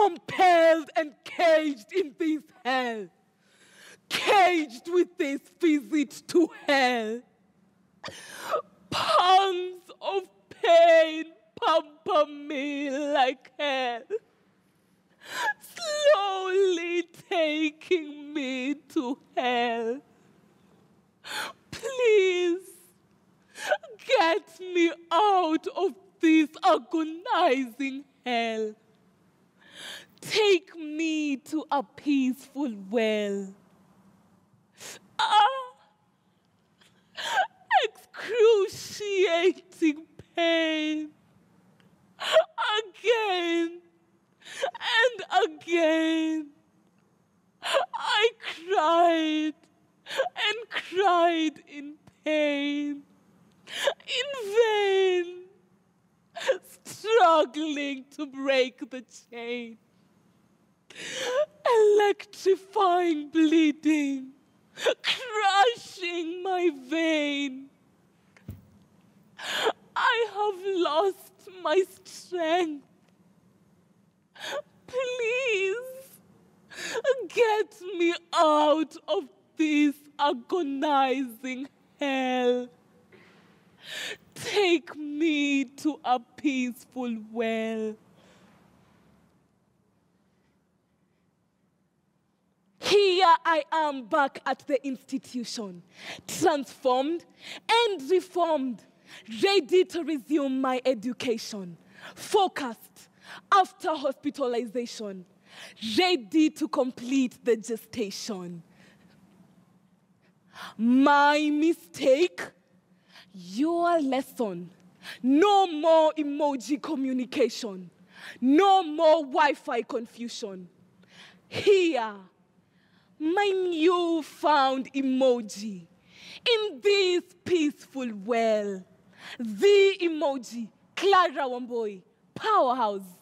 compelled and caged in this hell, caged with this visit to hell. Pangs of pain pamper me like hell, slowly taking me to hell. Please get me out of this agonizing hell. Take me to a peaceful well. Ah, excruciating pain. Again and again. I cried and cried in pain, in vain, struggling to break the chain. Electrifying bleeding, crushing my vein. I have lost my strength. Please get me out of this agonizing hell. Take me to a peaceful well. Here I am back at the institution, transformed and reformed, ready to resume my education, focused after hospitalization, ready to complete the gestation. My mistake, your lesson. No more emoji communication, no more Wi Fi confusion. Here, my new found emoji in this peaceful well. The emoji, Clara Wambui, powerhouse.